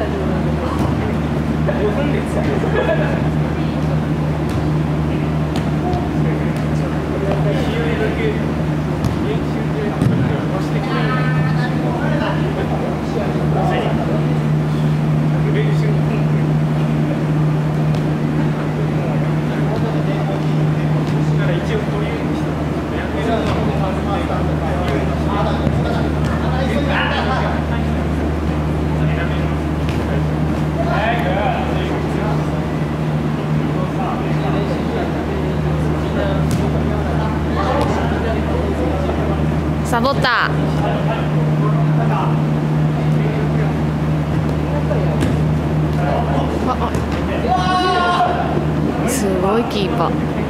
Gracias. ボった。すごいキーパー。